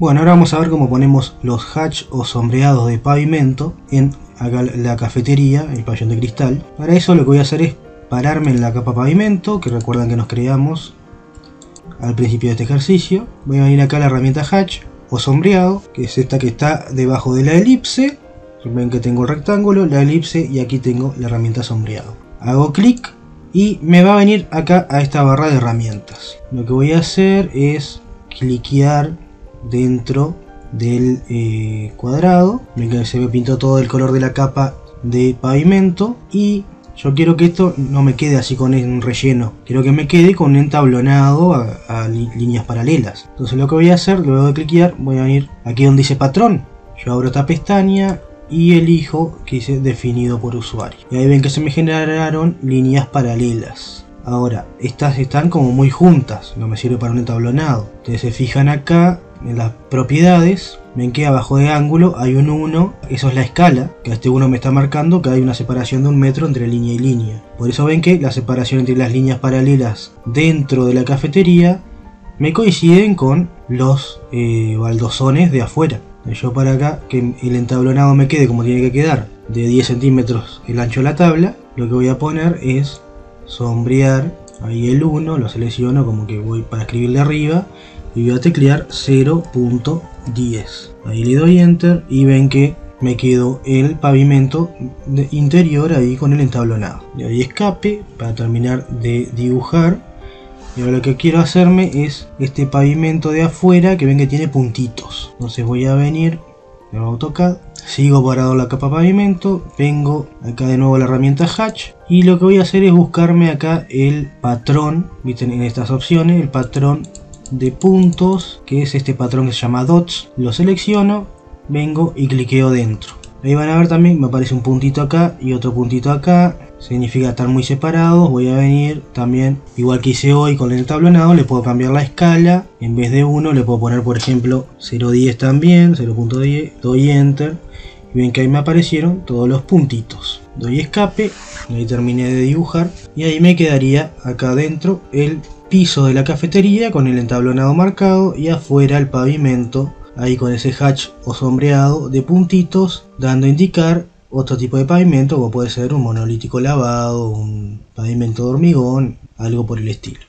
Bueno, ahora vamos a ver cómo ponemos los hatch o sombreados de pavimento en la cafetería, el pabellón de cristal. Para eso lo que voy a hacer es pararme en la capa pavimento, que recuerdan que nos creamos al principio de este ejercicio. Voy a venir acá a la herramienta hatch o sombreado, que es esta que está debajo de la elipse. Ven que tengo el rectángulo, la elipse y aquí tengo la herramienta sombreado. Hago clic y me va a venir acá a esta barra de herramientas. Lo que voy a hacer es cliquear dentro del eh, cuadrado. Se me pintó todo el color de la capa de pavimento y yo quiero que esto no me quede así con un relleno. Quiero que me quede con un entablonado a, líneas paralelas. Entonces lo que voy a hacer, luego de cliquear, voy a ir aquí donde dice patrón. Yo abro esta pestaña y elijo que dice definido por usuario. Y ahí ven que se me generaron líneas paralelas. Ahora, estas están como muy juntas, no me sirve para un entablonado. Ustedes se fijan acá en las propiedades, ven que abajo de ángulo hay un 1, eso es la escala, que este 1 me está marcando que hay una separación de un metro entre línea y línea. Por eso ven que la separación entre las líneas paralelas dentro de la cafetería me coinciden con los eh, baldosones de afuera. Yo para acá, que el entablonado me quede como tiene que quedar, de 10 centímetros el ancho de la tabla, lo que voy a poner es sombrear ahí el 1, lo selecciono como que voy para escribirle arriba y voy a teclear 0.10 ahí le doy enter y ven que me quedó el pavimento interior ahí con el entablonado le doy escape para terminar de dibujar. Y ahora lo que quiero hacerme es este pavimento de afuera que ven que tiene puntitos. Entonces voy a venir en AutoCAD sigo parado la capa pavimento vengo acá de nuevo la herramienta hatch y lo que voy a hacer es buscarme acá el patrón visten en estas opciones el patrón de puntos, que es este patrón que se llama dots. Lo selecciono, vengo y cliqueo dentro. Ahí van a ver también, me aparece un puntito acá y otro puntito acá. Significa estar muy separados. Voy a venir también, igual que hice hoy con el tablonado, le puedo cambiar la escala. En vez de 1 le puedo poner, por ejemplo, 0.10 también, 0.10. Doy Enter. Y ven que ahí me aparecieron todos los puntitos. Doy escape, ahí terminé de dibujar. Y ahí me quedaría acá adentro el piso de la cafetería con el entablonado marcado y afuera el pavimento, ahí con ese hatch o sombreado de puntitos, dando a indicar otro tipo de pavimento como puede ser un monolítico lavado, un pavimento de hormigón, algo por el estilo.